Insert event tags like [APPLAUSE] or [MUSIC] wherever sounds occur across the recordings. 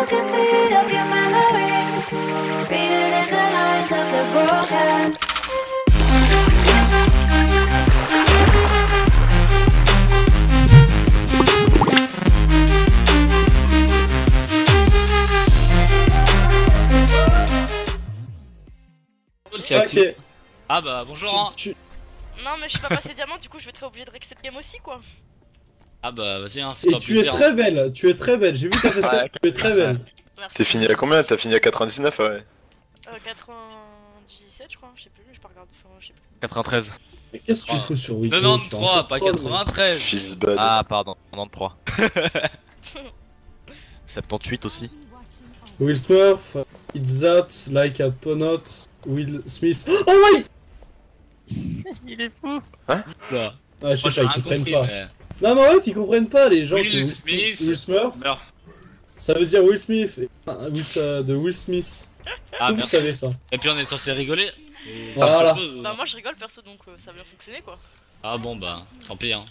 you can feed up your memories. Read it in the lines of the broken. Ok. Ah bah bonjour hein. Tu- Non, mais je suis pas passé diamant, du coup, je vais être obligé de reset game aussi, quoi. Ah bah vas-y hein, Et tu es plaisir. très belle, tu es très belle, j'ai vu ta [LAUGHS] face, Ouais. tu es très belle. T'es fini à combien? T'as fini à 99 ouais. Euh, 97, je crois, je sais plus, je pas regarder, enfin, je sais plus. 93. Mais qu'est-ce que tu fous sur Wiki Tu es un 93, peu pas folle, 93. Feels bad. Ah, pardon, 93. 78 [LAUGHS] aussi. Will Smurf, It's That, Like a Ponot, Will Smith. Oh oui Il est fou. Là. Ah, je sais pas, ils comprennent pas. mais... Non, mais en fait, ils comprennent pas les gens. Will que Smith. Will Smurf, Murph. ça veut dire Will Smith. et- ah, Will, euh, de Will Smith. Ah vous savez ça. Et puis on est censé rigoler. Et- Voilà. Bah, moi, je rigole perso, donc euh, ça a bien fonctionné, quoi. Ah bon bah tant pis hein.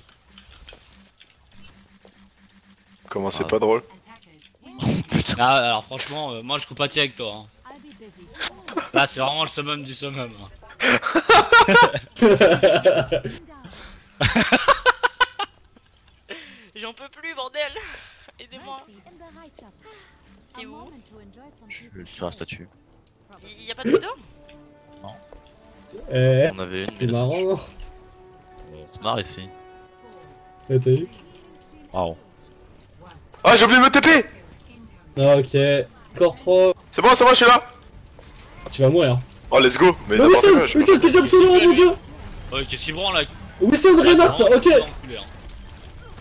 Comment c'est Ah. pas drôle [LAUGHS] Ah alors franchement euh, moi je compatis avec toi hein. Là c'est vraiment le summum du summum. hein. [LAUGHS] [LAUGHS] J'en peux plus, bordel [LAUGHS] Aidez-moi T'es où Je suis sur la statue. Y y a pas de vidéo Eh, On avait une. c'est marrant. On se marre ici. Eh, T'as vu Waouh. Ah j'ai oublié de me TP Ah, Ok. Encore 3. C'est bon, c'est bon, je suis là Tu vas mourir. Oh let's go Mais Mais Wilson Wilson, t'es oh mon dieu Ouais qu'est-ce qu'il branle là Wilson Reinhardt, ok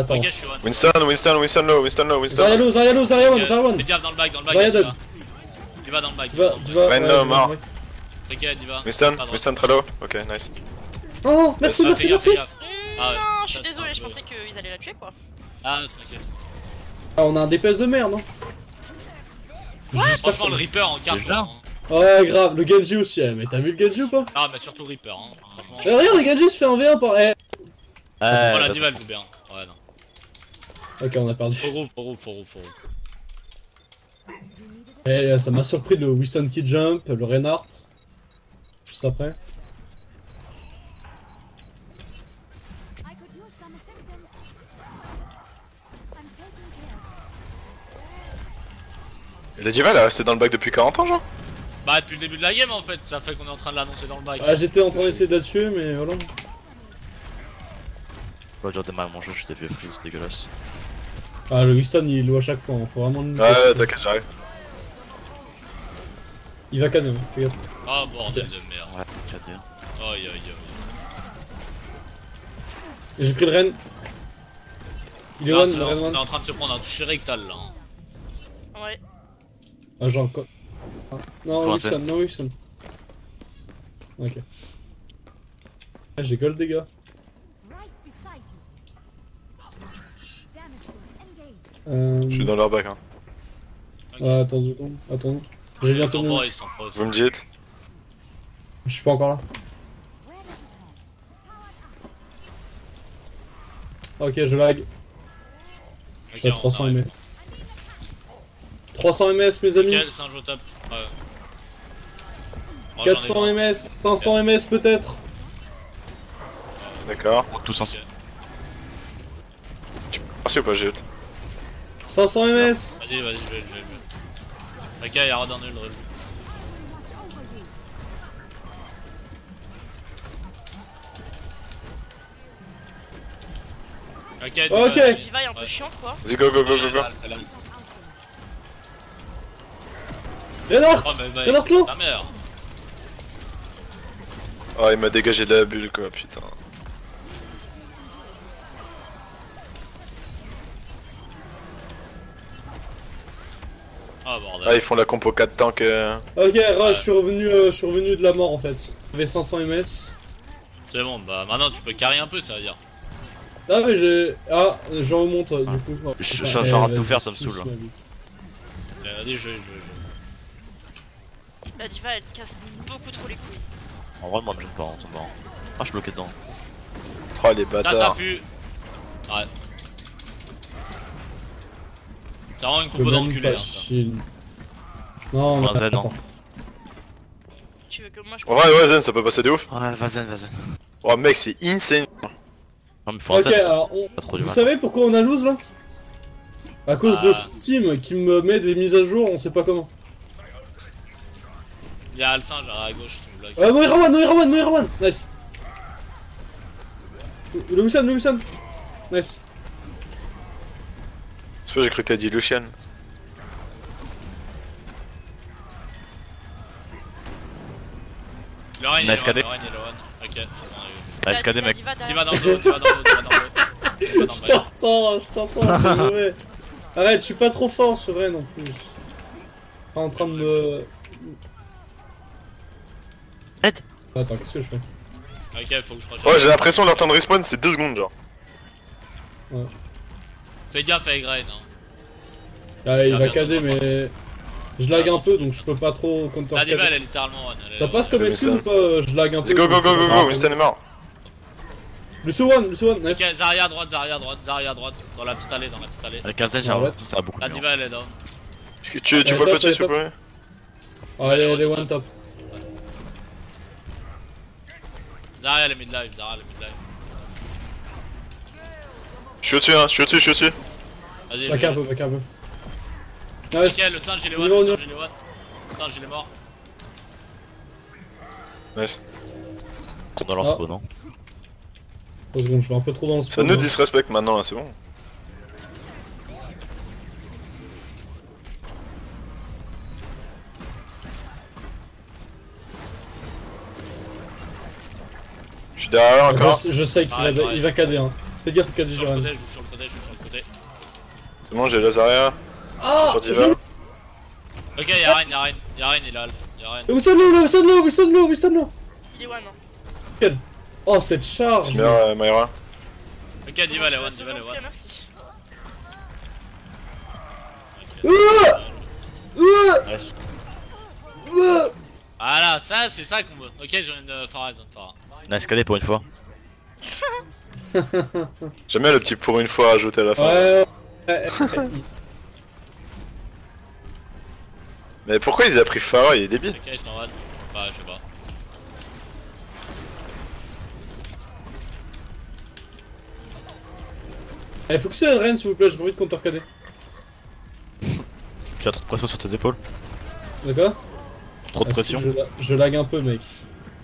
Attends. Ok one. Winston, Winston, Winston low, Winston low, Winston Zarialo, Zarialo, Zariawan, Ok, Zariawan Fais gaffe dans le back, dans le back. Il va. Il va dans le back. Tu vas, tu vas. Ouais, low, je mort. T'inquiète, il va. Winston. Winston très low Ok, nice. Oh, merci, Ouais, merci, merci. Ah ouais. Non, je suis désolé, je pensais qu'ils allaient la tuer, quoi. Ah t'inquiète. Ah, on a un DPS de merde, non J'espère que Franchement le Reaper en carte. Hein. Ouais, grave, le Genji aussi, eh, mais t'as vu le Genji ou pas? Ah mais surtout Reaper hein. Eh, Regarde, le Genji se fait un V1 par. Eh. Oh la diva elle joue bien. Ouais non. Ok, on a perdu. Faut groupe, faut groupe, faut groupe, faut groupe. Eh, ça m'a surpris le Winston qui jump, le Reinhardt. Juste après. Et la diva elle est restée dans le bac depuis 40 ans genre Bah depuis le début de la game en fait, ça fait qu'on est en train de l'annoncer dans le back. Ah, j'étais en train d'essayer de la tuer, mais voilà. Pas déjà démarrer mon jeu, je t'ai fait freeze, dégueulasse. Ah, le Winston il loue à chaque fois, hein, faut vraiment le. Ouais, ouais, t'inquiète, j'arrive. Il va hein, fais gaffe. Oh bordel de merde. Ouais, KD. Aïe aïe aïe. Et J'ai pris le Ren. Il est one, on le Ren on one. est en train de se prendre un toucher rectal là. hein. Ouais. Ah, genre quoi Ah, Non, Faut Wilson, non, Wilson. Ok. Ah, j'ai gold, les gars. Euh... Je suis dans leur bac hein. Ok. Ah, attends secondes, attends. J'ai bientôt mon... Vous me dites Je suis pas encore là. Ok, je lag. Je suis à Ok, on 300 arrête. ms. 300 ms, mes amis. Nickel, c'est un jeu top. Ouais. Moi, j'en ai 400 marre. ms, 500 ms peut-être. D'accord. Tous ensemble. Merci ou pas, j'ai 500 ms. Vas-y, vas-y, je vais, je vais, je vais. Ok, y'a Radar nul, drill. Ok, Ok. J'y vais, un peu Ouais. chiante, quoi. Vas-y, go, go, go, go, go. Oh, mère. Oh, il m'a dégagé de la bulle, quoi, putain. Ah ils font la compo 4 tanks. euh. Ok, je suis revenu, euh, je suis revenu de la mort en fait. J'avais 500 ms. C'est bon, bah maintenant tu peux carry un peu, ça veut dire. Ah mais j'ai... Ah, j'en remonte du coup. Je- je- eh, j'en rate tout faire, ça me saoule. vie. Euh, Vas-y, je, je, je. La diva, elle casse beaucoup trop les couilles. En vrai, moi, me gêne pas en tombant. Ah, je suis bloqué dedans. Oh, les bâtards. pue. Ouais. C'est vraiment une Je compo d'enculé. Hein. Non, non, Zen, attends. non. Tu veux que moi je En vrai, ouais, Zen, ça peut passer de ouf. Ouais, vas-y, vas-y. Oh, mec, c'est insane. Non, mais faut un Ok, alors, on- Pas trop du vous mal. savez pourquoi on a lose là? À cause de Ah. Steam qui me met des mises à jour, on sait pas comment. Il y a le singe à gauche qui me bloque. Euh, Moira One, Moira One, Moira One Nice Le Wusan, le Wusan Nice C'est pas, j'ai cru que t'as dit Lucian. Le Rein, il. Ok, on a mec. Il va dans le dos, il va dans le dos, il va dans le dos. [LAUGHS] Je t'entends, je t'entends, c'est [LAUGHS] mauvais Arrête, je suis pas trop fort sur Ren en plus. Pas en train de me... Aide. Attends, qu'est-ce que je fais Ok, faut que je. Ouais, j'ai l'impression leur temps de respawn, c'est 2 secondes, genre. Fais gaffe avec Rein. Hein. Ah, il va cader, mais... Je lag un peu, donc je peux pas trop counter La diva, elle est littéralement elle est- Ça passe comme excuse ou pas Je lag un peu. Go, go, go, go, go, Winston est mort. Lucio One, Lucio One, nice. Ok, Zarya à droite, Zarya à droite, Zarya à droite. Dans la petite allée, dans la petite allée. Avec un zen, j'ai Ah ça va beaucoup La diva, elle est down. Est-ce que Tu, tu peux le petit, s'il vous plaît Ah, elle est, one top. Zarya, elle est mid-life, Zarya, elle est mid-life. Je suis au-dessus, hein, je suis au-dessus, je suis au-dessus. Vas-y, Back un peu, back un peu. Ok, Nice. le singe, il est On one, on le singe, il est one. Le singe, il est mort. Nice. Dans leur Ah. spawn, non Deux secondes, je vais un peu trop dans le Ça spawn. nous hein. disrespecte maintenant, là, c'est bon. Je suis derrière encore. Je, je sais qu'il Pareil, va, il va cader. Hein. Fais gaffe au Sur le côté, je joue sur le côté, je joue sur le côté. C'est bon, j'ai Lazaria. Ah Diva. Ok, y'a Rein, y'a Rein, y'a Rein, il est alpha. Y'a Rein. Winston low, Winston low, Winston low, Winston low Il est one. Hein. Oh, cette charge meurs, euh, Myra. Ok, diva, elle est one, diva, elle est one. merci. Ouah Ouah Nice. Ouah Voilà, ça, c'est ça qu'on veut. Ok, j'ai une euh, Pharah, j'ai une Pharah. Nice KD pour une fois. [LAUGHS] J'aime bien le petit pour une fois ajouté à la fin. Ouais, ouais, [LAUGHS] Mais pourquoi il a pris Farah Il est débile. Ok, je t'en one. Enfin, je sais pas. Eh, faut que c'est Ren, s'il vous plaît, j'ai pas envie de counter cadet. Tu as trop de pression sur tes épaules D'accord Trop de Ah, pression je, je lag un peu, mec.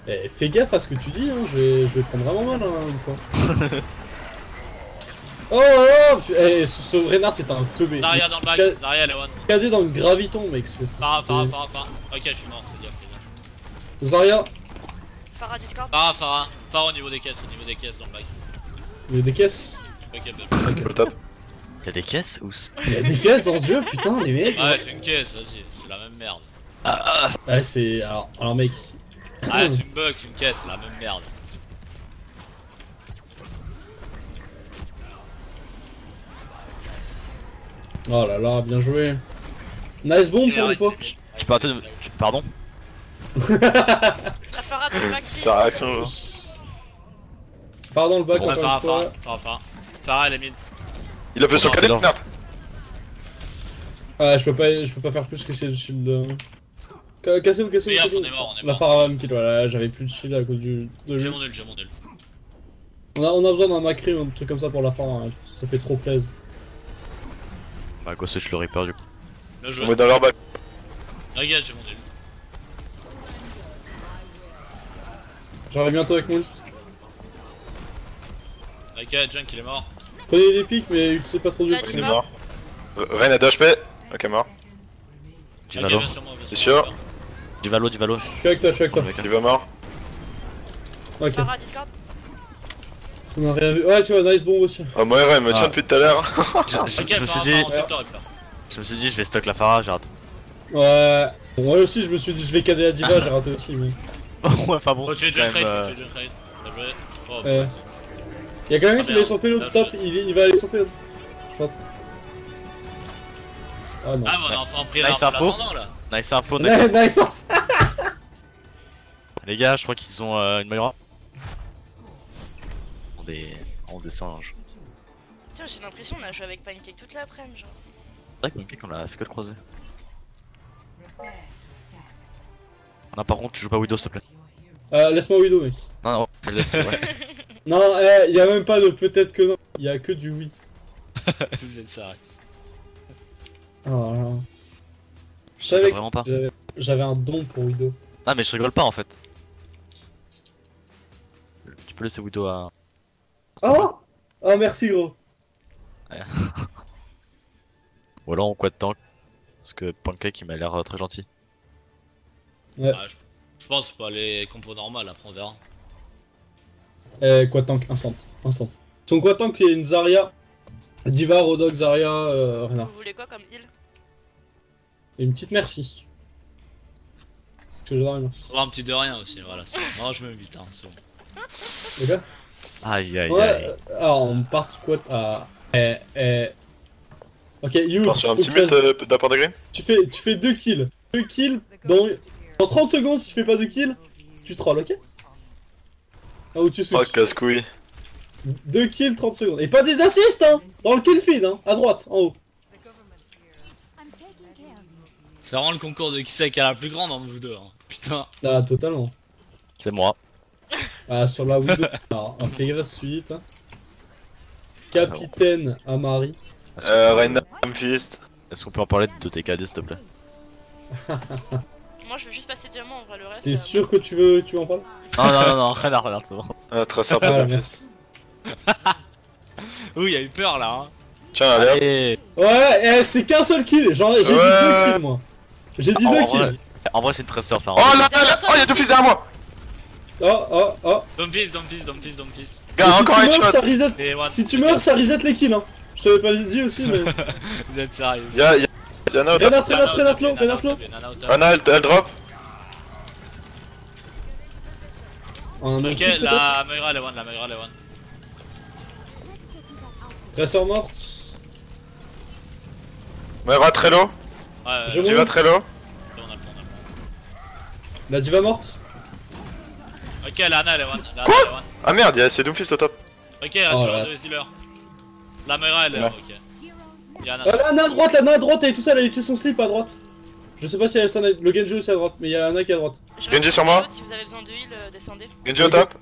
Eh, fais gaffe à ce que tu dis, hein, je vais, je vais prendre vraiment mal hein, une fois. [LAUGHS] oh là Eh, ce, ce Renard c'est un teubé. Zarya dans le back, Ca- Zarya, elle est one. Cadé dans le graviton, mec. c'est- c'est- Pharah, Pharah, Pharah, Pharah. Ok, je suis mort, fais gaffe, gaffe. Zarya, Farah Discord. Pharah, Pharah. Pharah au niveau des caisses, au niveau des caisses dans le back. il y a des caisses. Ok, bah, Le top. Y'a des caisses ou Il y a des caisses dans ce jeu, putain, les mecs. Ouais, c'est une caisse, vas-y, c'est la même merde. Ouais, c'est. Alors, alors, mec. Ouais, c'est une bug, c'est une caisse, c'est la même merde. Oh là là, bien joué. Nice bomb pour une fois. Tu peux arrêter de. Pardon? Farah sa réaction. Phare dans le bac encore Pharah, une fois. Pharah, Pharah. Pharah, elle est mid. Il a sur Non, cadet, merde. Ouais, je peux pas, je peux pas faire plus que c'est le shield. Ca- Cassez-vous, cassez-vous, La phare va me kill, voilà, j'avais plus de shield à cause du. J'ai mon nul, j'ai mon. On a, on a besoin d'un Macri ou un truc comme ça pour la phare, hein. ça fait trop plaisir. Bah, Ghost, je le Reaper du coup. Bien joué. On est dans leur bac. Regarde, j'ai mon nul. J'arrive bientôt avec mon ult. Ok, Junk, il est mort. Prenez des pics, mais utilisez pas trop ult. Il est mort. Ren a 2 HP. Ok, mort. Du Ok, Valo. bien sûr, moi, bien C'est sûr, sûr moi. Du Valo, du Valo. Je suis avec toi, je suis avec toi. Il va mort. Ok. On a rien vu. Ouais, tu vois, nice bomb aussi. Oh, Moira, il me tient Ah. depuis tout à l'heure. [LAUGHS] Je, me suis dit, je me suis dit, je vais stock la Farah, j'ai raté. Ouais. Moi aussi, je me suis dit, je vais cader à Diva, j'ai raté aussi, mais. [LAUGHS] ouais, enfin bon. Tu es Raid, euh, tu es. Bien joué. Oh, Ouais. Y'a quelqu'un Ah, qui aller sur pélo de top, il, il va aller sur pélo. Je pense. Ah non. Ah, bah, on a enfin pris Nice la info. Nice info, [LAUGHS] nice Ouais, nice. Les gars, je crois qu'ils ont euh, une Moira. Ont des... des singes. Tiens, j'ai l'impression qu'on a joué avec Pancake toute l'après-midi, genre. vrai que Pancake, on l'a fait que le croiser. Non, par contre, tu joues pas Widow, s'il te plaît. Euh, laisse-moi Widow, mec. Non, non, je le laisse, ouais. [LAUGHS] Non, eh, y a même pas de peut-être que non. Y a que du oui. Vous êtes sérieux. Oh là là. Je Je savais que vraiment pas. j'avais- j'avais un don pour Widow. Ah, mais je rigole pas en fait. Tu peux laisser Widow à. Oh Oh, merci, gros. Ou alors on quad tank. Parce que Pancake il m'a l'air euh, très gentil. Ah, je, je pense pas les compos normales, après on verra. Eh, quoi tank, instant. Instant. Son quoi tank, c'est une Zarya. Diva, Rodok, Zarya, euh, Reinhardt. Vous voulez quoi comme heal? Et une petite merci. Merci. On va un petit de rien aussi, voilà. Non, je me vite, hein, c'est bon. Aïe aïe Ouais, aïe. alors on part squat à. Eh, eh. Ok, You, Part sur un petit tu mute fasses- euh, d'apport de green tu, fais, tu fais 2 kills. 2 kills dans, dans 30 secondes, si tu fais pas de kills, tu trolls, ok Ah, ou tu Oh, switches. casse-couille. 2 kills, 30 secondes. Et pas des assists, hein Dans le kill feed, hein À droite, en haut. C'est vraiment le concours de qui c'est qui a la plus grande entre vous deux. Hein. Putain. Ah, totalement. C'est moi. Ah, sur la Widow. Alors, on fait gaffe suite. Hein. Capitaine Amari. Euh, Reina, Fist. Est-ce qu'on peut en parler de TKD s'il te plaît? Moi je veux juste passer diamant, en vrai le reste. T'es euh, sûr que tu veux, tu veux en parler? Non, non, non, non, à regarde, c'est bon. Ah, traceur Ah, pas merci. [LAUGHS] Ouh, il a eu peur là. Hein. Tiens, allez, Ouais, eh, c'est qu'un seul kill. J'ai dit deux kills, moi. J'ai dit En deux vrai, kills. En vrai, c'est une tresseur ça. Oh là là Oh, y'a deux fils derrière moi Oh, oh, oh. Don't piss, don't piss, don't piss, don't piss. Et Gars, si encore tu meurs, ça reset. Si tu meurs, ça reset les kills, hein. Je t'avais pas dit aussi, mais. [LAUGHS] Vous êtes sérieux. Y'a, y'a, Yana. Reinhardt, Reinhardt, Reinhardt low, Reinhardt low. Ana, elle, elle drop. On en a un Ok, la Moira elle est one, la Moira elle est one. Tresseur morte. Moira très low. Ouais, ouais, vas très low. La diva morte. Ok, la Anna elle est one. La Anna Quoi elle est one. Ah merde, y'a c'est Doomfist au top. Ok, reste Oh sur là la là. deux healer. La Moira elle est one, ok. Y'a Anna. La Ana à droite, la Ana à droite, elle est tout seule, elle a utilisé son slip à droite. Je sais pas si elle est. Le Genji aussi à droite, mais il y a la qui est à droite. Genji sur moi. Si vous avez besoin de heal, euh, descendez. Genji au top.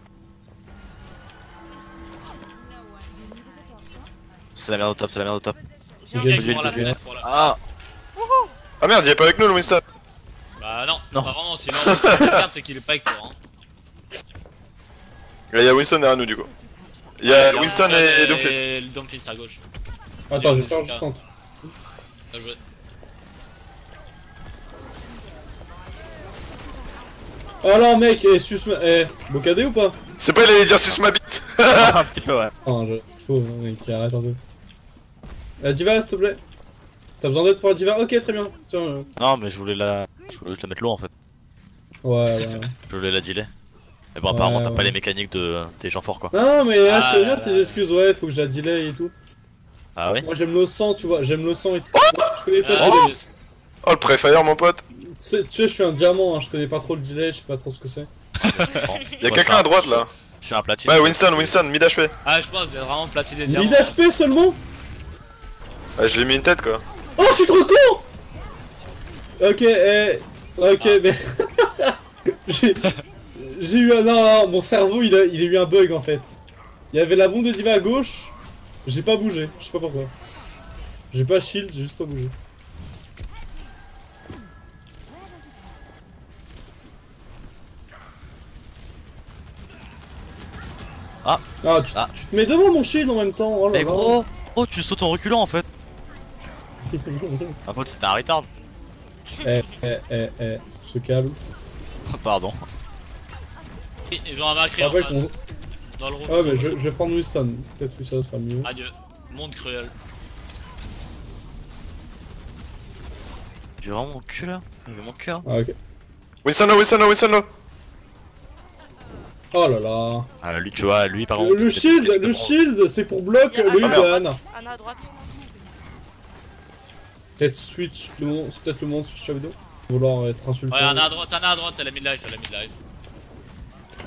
C'est la merde au top, c'est la merde au top. Ah Ah merde, il est pas avec nous le Winston. Bah non, Non. pas vraiment, sinon la carte c'est qu'il est pas avec toi. Hein. Il y a Winston derrière nous du coup. Il y a Winston et Doomfist. Et le Doomfist à gauche. Attends, je vais faire juste un truc. Bien joué. Oh là, mec, eh, sus. Eh, bocadé ou pas? C'est pas il allait dire sus ma bite. [LAUGHS] Un petit peu, ouais. Oh, je. Faux, hein, mec, arrête un peu. La diva, s'il te plaît. T'as besoin d'aide pour la diva? Ok, très bien. Tiens, euh, Non, mais je voulais la. Je voulais juste la mettre low en fait. Ouais, ouais. Je voulais la dealer. Mais bon, apparemment, Ouais, t'as pas les mécaniques de... des gens forts quoi. Non, mais ah, Ah, je connais bien tes excuses, ouais, faut que je la delay et tout. Ah ouais Moi, j'aime le sang, tu vois, j'aime le sang et tout. je connais pas Ah, le delay. Oh le préfire mon pote. Tu sais, tu sais, je suis un diamant, hein, je connais pas trop le delay, je sais pas trop ce que c'est. [LAUGHS] Y'a quelqu'un à droite là. Je suis un platine. Ouais, Winston, Winston, mid HP. Ah, je pense êtes vraiment platiné des diamants. Mid HP seulement Ouais, je l'ai mis une tête quoi. Oh, je suis trop con Ok, eh. Ok, mais. [LAUGHS] J'ai. J'ai eu un. Non, non, mon cerveau il a, il a eu un bug en fait. Il y avait la bombe de diva à gauche, j'ai pas bougé, je sais pas pourquoi. J'ai pas shield, j'ai juste pas bougé. Ah. Ah, tu, Ah. tu te mets devant mon shield en même temps. Oh là Mais gros Oh, tu sautes en reculant en fait. [LAUGHS] En fait, c'était un retard. eh, eh, eh, eh, ce câble. Pardon. Ils ont un macré en rappelle face. qu'on. Dans le room. Ah, mais je, je vais prendre Winston, peut-être que ça sera mieux. Adieu. Monde cruel. J'ai vraiment mon cul là J'ai mon cœur. Ah, ok. Winston low, Winston low, Winston low. Oh là là. Ah, lui, tu vois, lui par Le, contre. le shield, le shield, c'est pour bloc a le heal Anna de à Anna. droite, Anna à droite. Peut-être switch le monde, c'est peut-être le monde switch à vidéo. Vouloir être insultant. Ouais, Anna à droite, Anna à droite, elle est mid-life, elle est mid-life.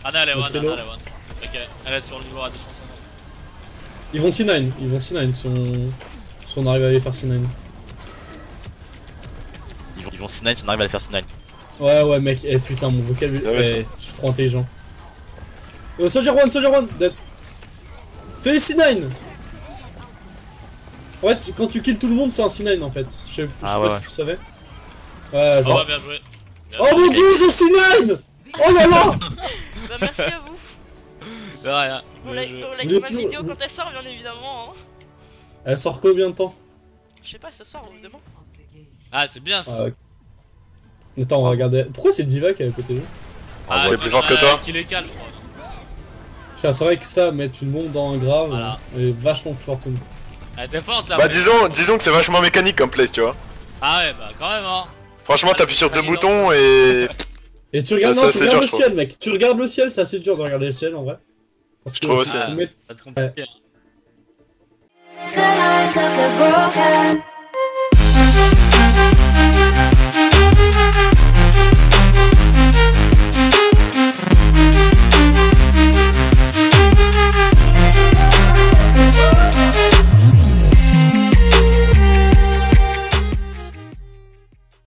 Anna elle est one, Anna elle est one. Ok, elle est sur le niveau à 250. Ils vont C9, ils vont C9 si on, si on arrive à les faire C9. Ils vont, ils vont C9 si on arrive à les faire C9. Ouais, ouais, mec. Eh putain, mon vocabulaire. Ah ouais, eh, je suis trop intelligent. Euh, Soldier One, Soldier One, dead. Fais les C9 Ouais, tu- quand tu kills tout le monde, c'est un C9 en fait. Je sais, je sais Ah pas ouais, si ouais. tu savais. Ouais, Oh, genre. ouais, bien joué. Bien Oh joué. mon dieu, ils ont C9 Oh là là [LAUGHS] Bah, merci à vous. [LAUGHS] De rien. Like Vous ma toujours- vidéo quand elle sort, bien évidemment. Hein. Elle sort combien de temps Je sais pas, ce soir ou demain. Ah, c'est bien ça. Ah. Attends, on va regarder. Pourquoi c'est Diva qui est à côté de nous Ah, suis écoute, plus fort que toi. Qui les cale, je crois. Enfin, C'est vrai que ça, mettre une bombe dans un grave, Voilà. est vachement plus fort que nous. Elle était forte là. Bah mais- disons, disons que c'est vachement mécanique comme place, tu vois. Ah ouais, bah quand même, hein. Franchement, Ah, t'appuies sur deux boutons et... [LAUGHS] Et tu regardes, Ça, non, c'est tu assez regardes dur, le ciel, mec. Tu regardes le ciel, c'est assez dur de regarder le ciel en vrai. Parce Je trouve aussi. faut mettre- Ça